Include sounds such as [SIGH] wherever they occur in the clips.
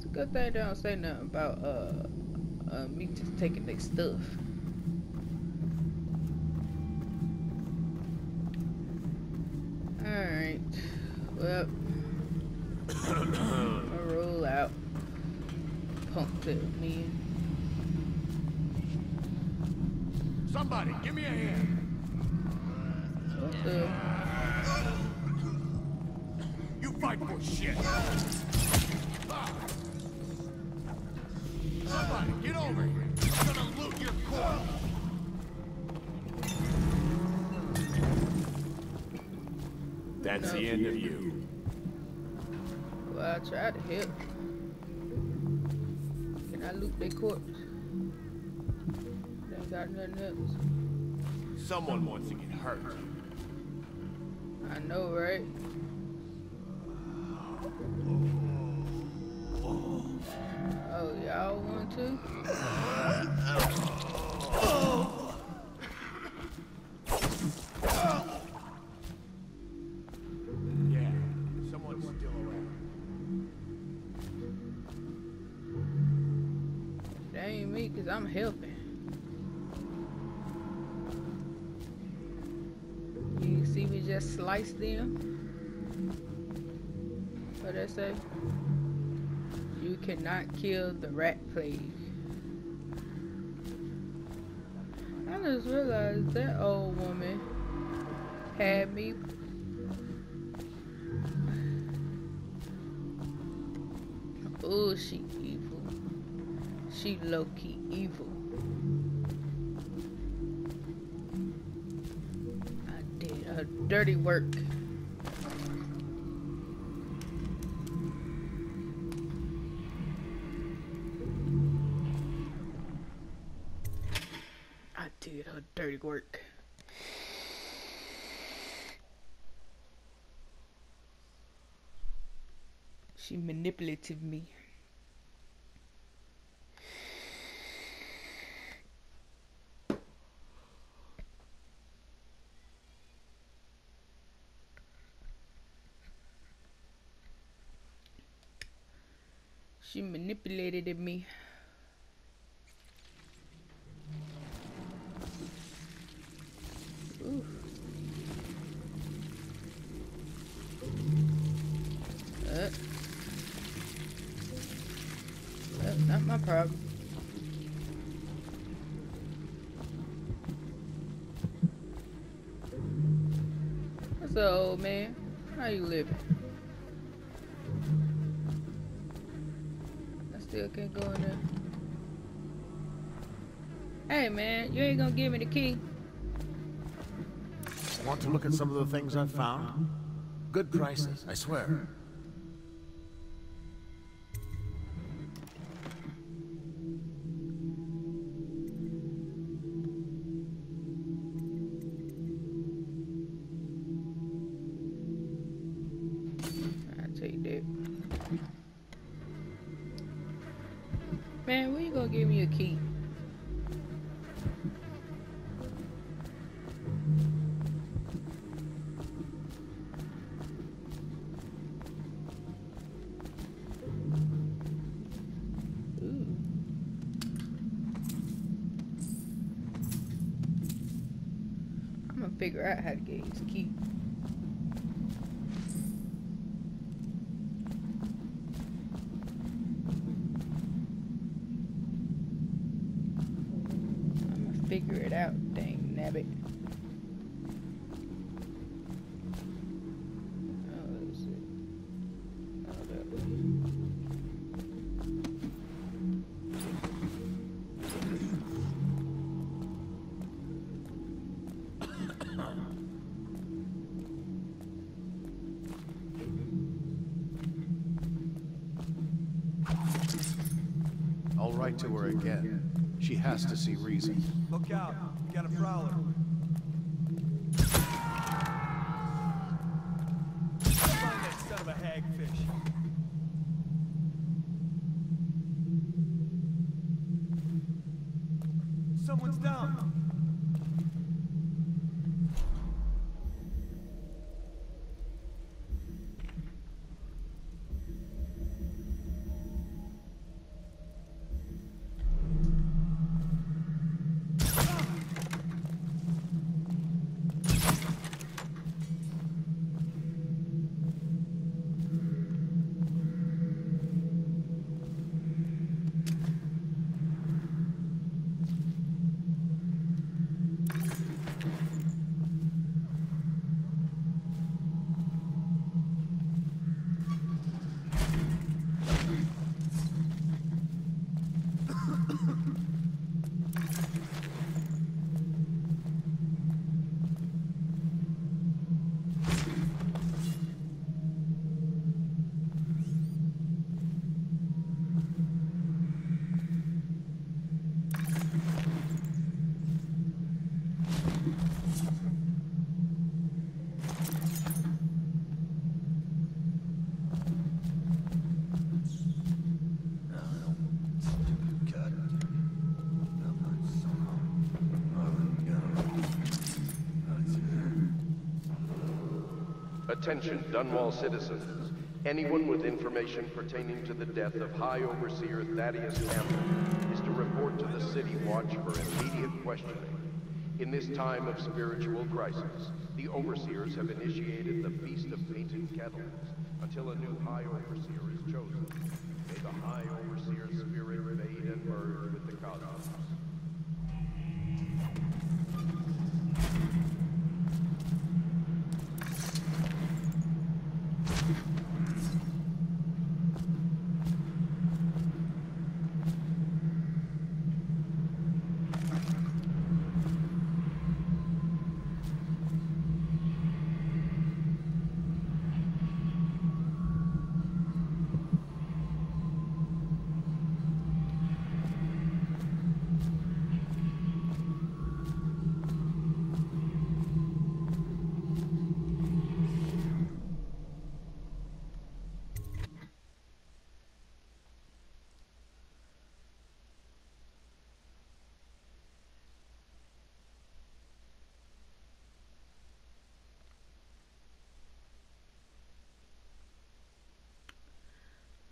It's a good thing they don't say nothing about uh, uh me just taking their stuff. Alright. Well [COUGHS] I'll roll out. Punk little man. Somebody, give me a hand. What the You fight for shit. Somebody, get over here. I'm gonna loot your corpse. That's the end of you. Well, I tried to help. Can I loot their corpse? They ain't got nothing else. Someone wants to get hurt. I know, right? Y'all to? Yeah, someone's still around. That ain't me, I'm helping. You see me just slice them? What I say? Cannot kill the rat plague. I just realized that old woman had me Oh, she evil. She low-key evil. I did her dirty work. She manipulated me. She manipulated me. What's old man? How you living? I still can't go in there. Hey, man, you ain't gonna give me the key. Want to look at some of the things I've found? Good prices, I swear. Figure out how to get his key. That son hagfish. Someone's down. Attention, Dunwall citizens. Anyone with information pertaining to the death of High Overseer Thaddeus Campbell is to report to the City Watch for immediate questioning. In this time of spiritual crisis, the Overseers have initiated the Feast of Painted Kettles until a new High Overseer is chosen. May the High Overseer's spirit fade and merge with the cosmos.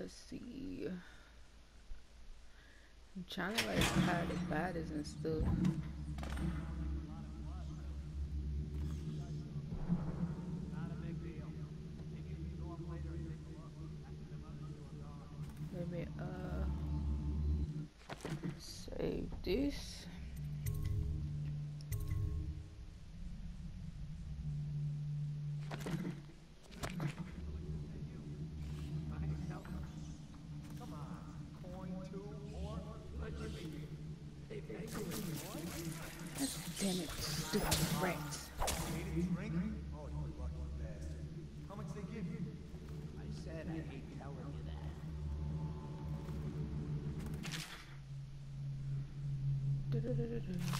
Let's see. I'm trying to like hide the bodies and stuff. Du-du-du-du-du. Oh,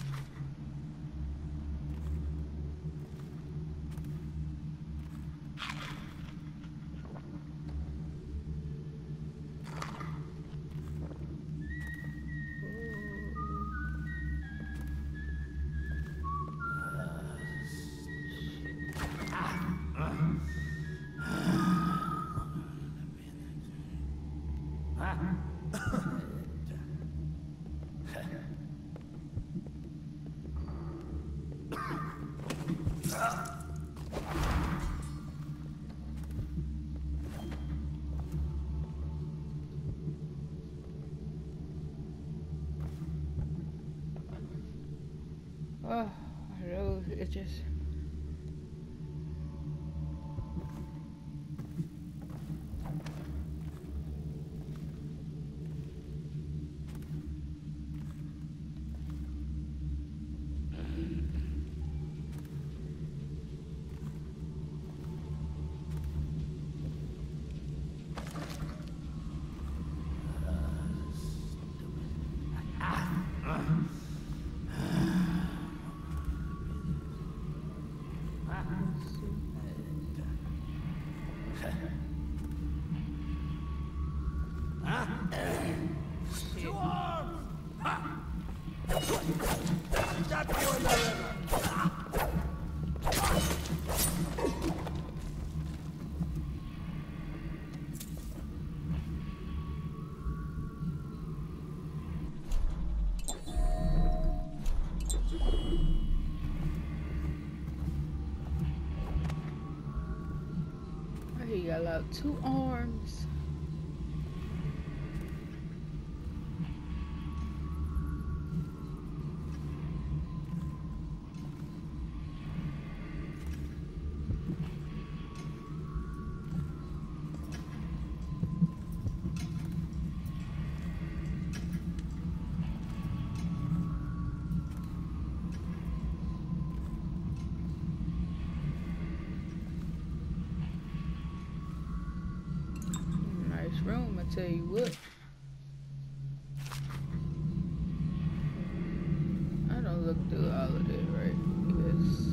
know two arms. Tell you what. I don't look through all of it, right? Yes.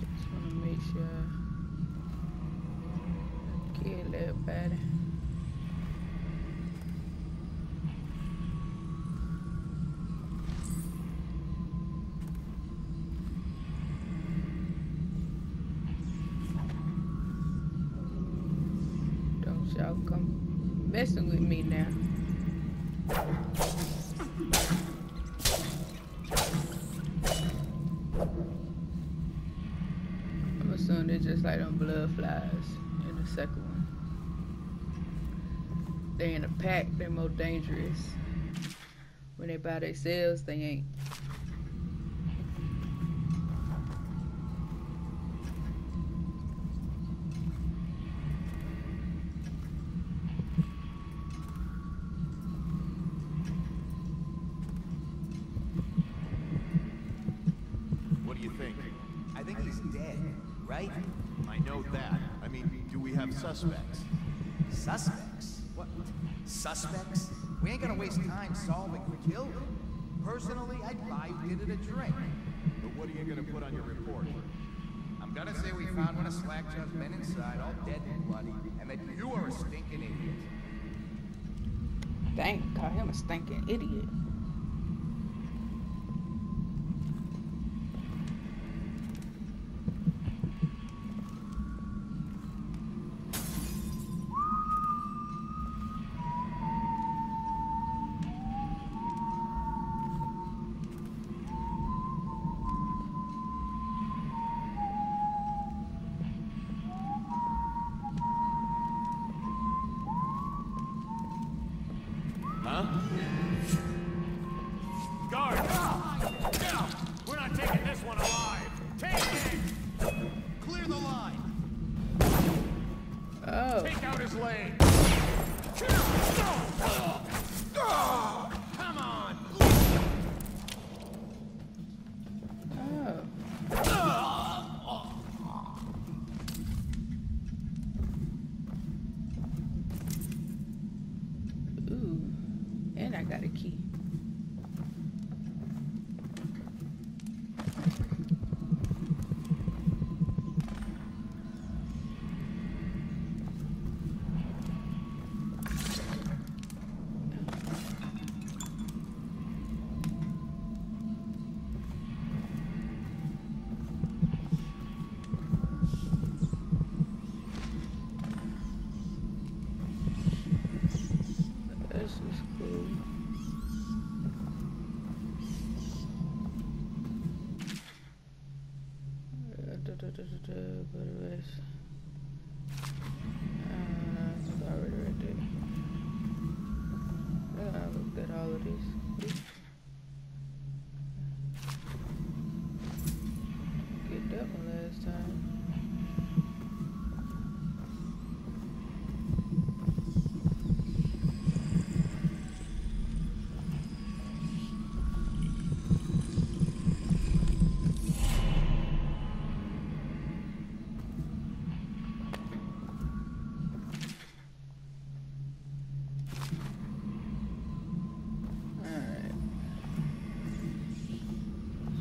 Just wanna make sure I get come messing with me now. I'm assuming it's just like them blood flies in the second one. They in a pack, they're more dangerous. When they by themselves, they ain't. What do you think? I think he's dead, right? I know that. I mean, do we have suspects? Suspects? What? Suspects? We ain't gonna waste time solving who killed him. Personally, I'd buy who did it a drink. But what are you gonna put on your report? I'm gonna say we found one of Slackjaw's men inside, all dead and bloody, and that you are a stinking idiot. Dang, call him a stinking idiot. Take out his leg! Uh, already right I looked at all of these. Oops. Get that one last time. Alright.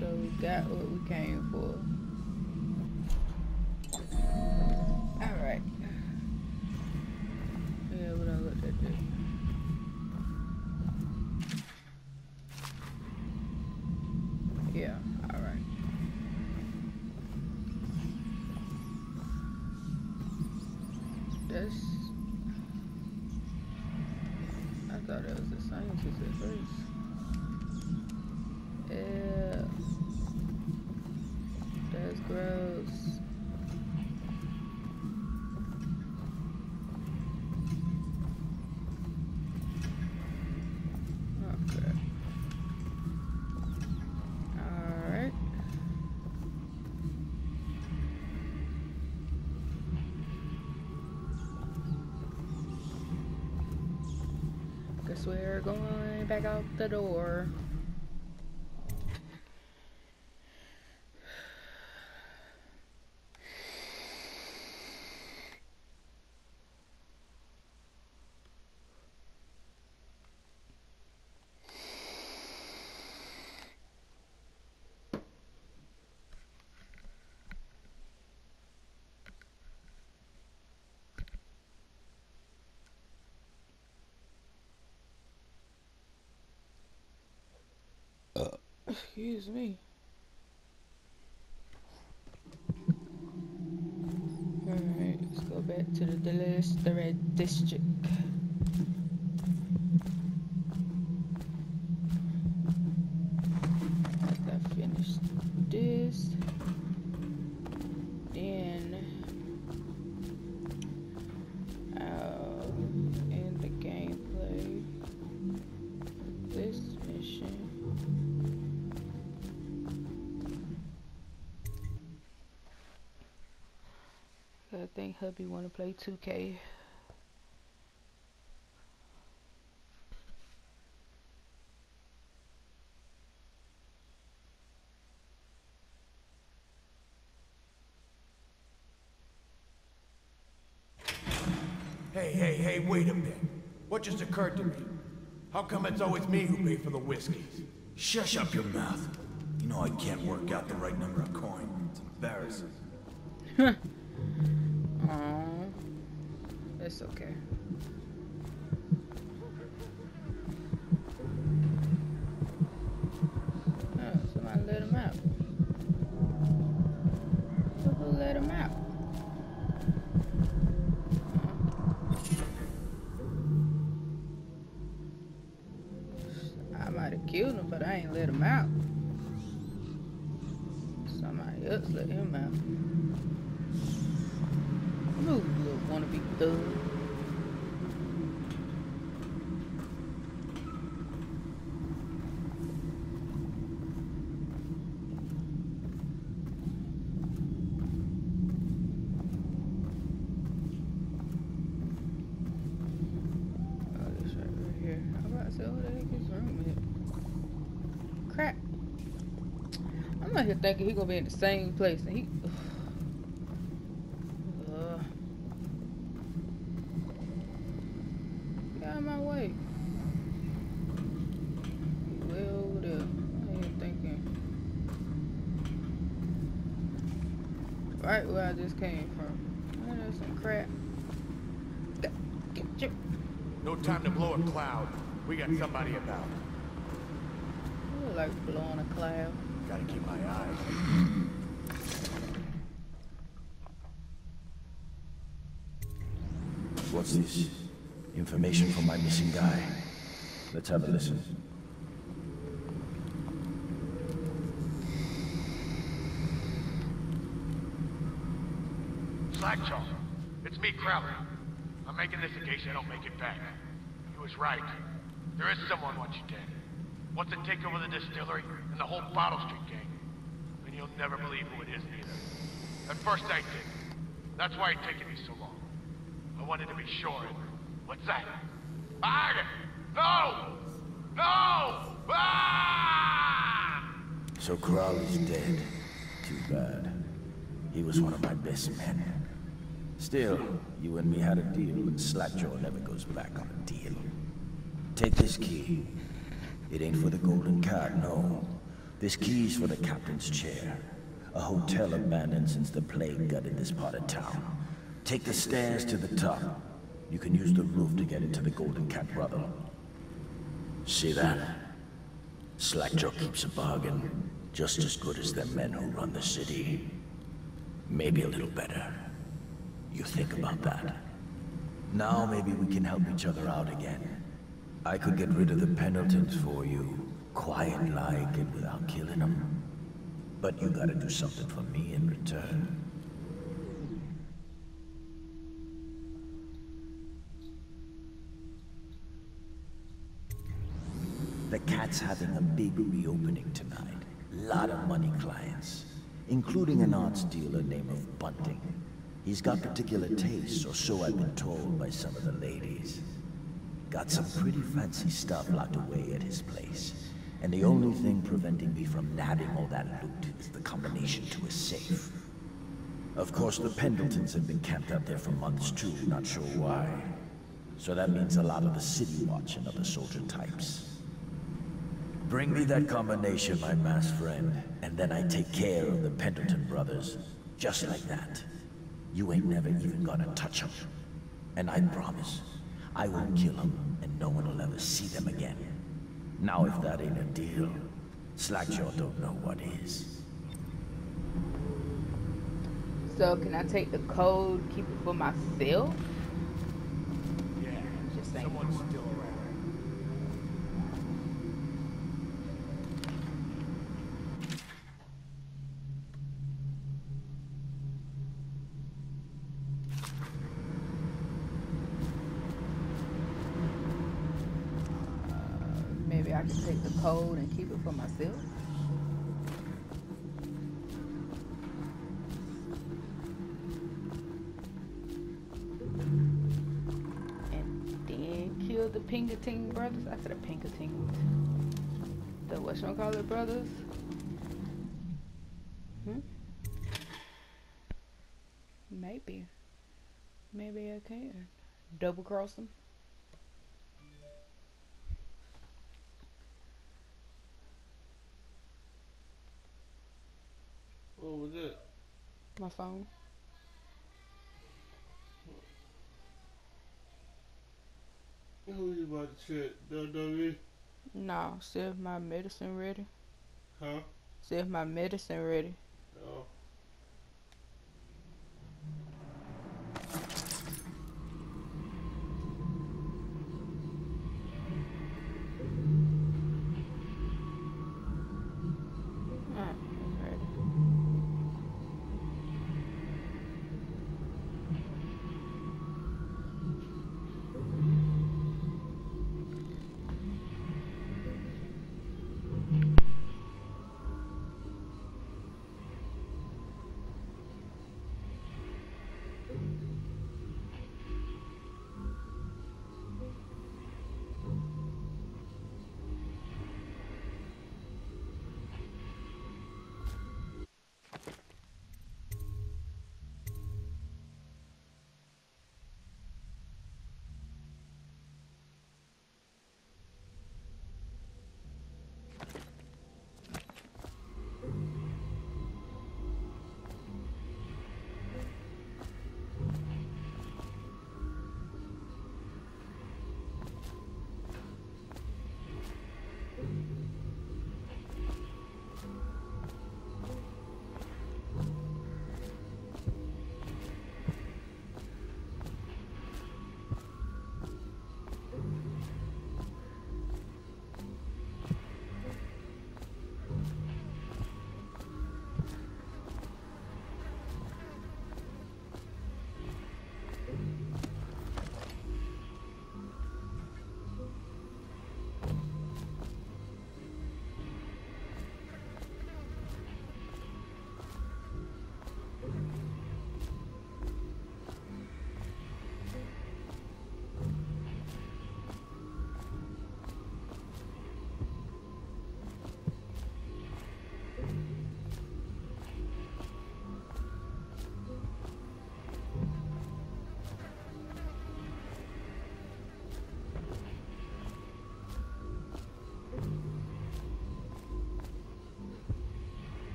So we got what we came for. Alright. Yeah, done looked at this. Yeah, alright. That's I thought it was the scientist at first. Yeah. That's gross. Okay. Alright. Guess we're going back out the door. Excuse me. Alright, let's go back. to the delicious the red district. I think hubby wanna play 2K. Hey, hey, hey, wait a minute. What just occurred to me? How come it's always me who pay for the whiskeys? Shush up your mouth. You know I can't work out the right number of coin. It's embarrassing. Aw, it's okay. Oh, somebody let him out. Let him out? I might have killed him, but I ain't let him out. Somebody else let him out. You little wannabe thug. Oh? Crap. I'm not here thinking he gonna be in the same place and he. Ugh. Get out of my way. He way over there. I ain't thinking. Right where I just came from. There's some crap. Get your No time to blow a cloud. We got somebody about. I look like blowing a cloud. Gotta keep my eyes. What's this? Information from my missing guy. Let's have a listen. Slackjaw, it's me, Crowley. I'm making this in case I don't make it back. He was right. There is someone wants you dead. Wants to take over the distillery and the whole Bottle Street gang. And you'll never believe who it is either. At first I did. That's why it's taken me so long. I wanted to be sure. What's that? Ah! No! No! Ah! So Crowley's dead. Too bad. He was one of my best men. Still, you and me had a deal, and Slackjaw never goes back on a deal. Take this key. It ain't for the Golden Cat, no. This key's for the captain's chair. A hotel abandoned since the plague gutted this part of town. Take the stairs to the top. You can use the roof to get into the Golden Cat Brother. See that? Slackjaw keeps a bargain, just as good as the men who run the city. Maybe a little better. You think about that. Now maybe we can help each other out again. I could get rid of the Pendletons for you, quiet like and without killing them. But you gotta do something for me in return. The cat's having a big reopening tonight. Lot of money clients, including an arts dealer named Bunting. He's got particular tastes, or so I've been told by some of the ladies. Got some pretty fancy stuff locked away at his place. And the only thing preventing me from nabbing all that loot is the combination to a safe. Of course, the Pendletons have been camped out there for months too, not sure why. So that means a lot of the City Watch and other soldier types. Bring me that combination, my masked friend, and then I take care of the Pendleton brothers. Just like that. You ain't never even gonna touch them. And I promise, I won't kill them, and no one will ever see them again. Now if that ain't a deal, Slackjaw don't know what is. So can I take the code, keep it for myself? Yeah, Just saying. someone's still around. Maybe I can take the code and keep it for myself. And then kill the Pinkerton brothers. I said the Pinkertons. The whatchamacallit brothers. Hmm? Maybe. Maybe I can. Double cross them. Phone. Who you about to check? WWE? No, see if my medicine ready. Huh? See if my medicine ready. Oh.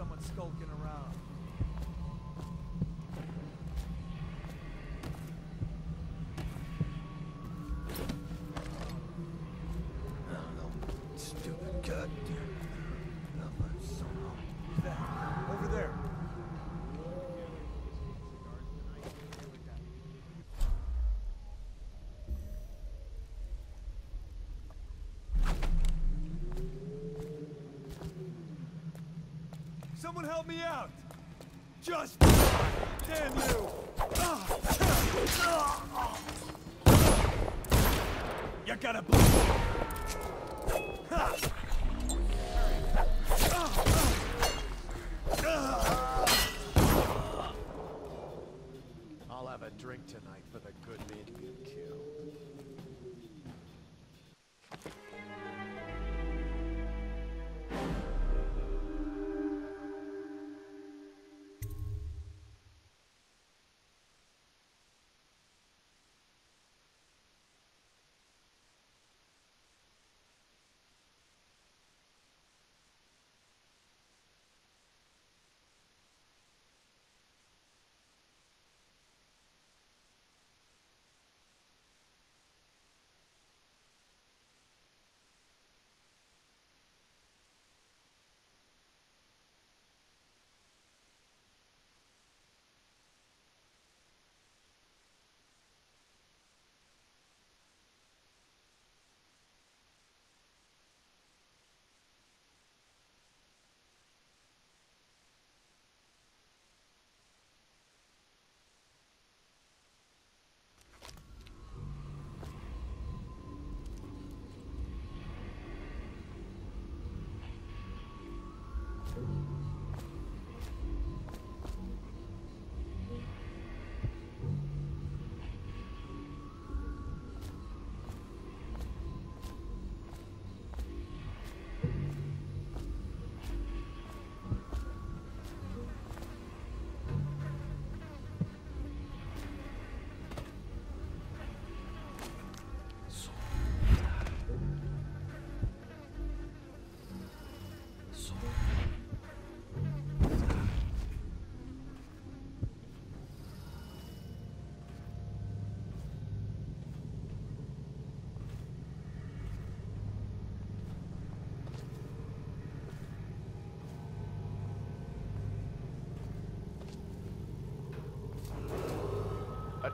Someone skulking around. Stupid goddamn. Who's that? Over there. Someone help me out! Just damn you! You gotta believe.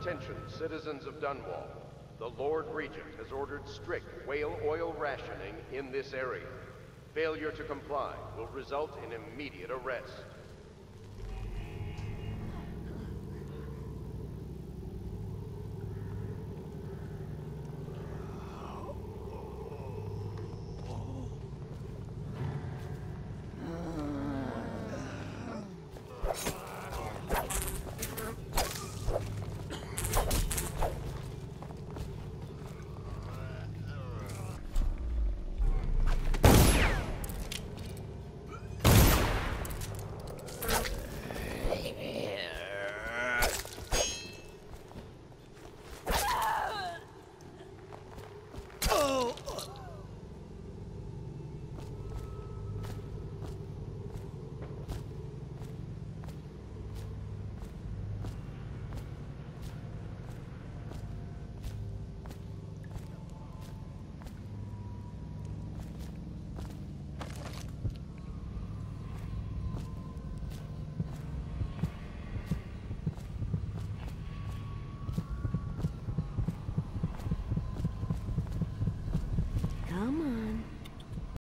Attention, citizens of Dunwall. The Lord Regent has ordered strict whale oil rationing in this area. Failure to comply will result in immediate arrest.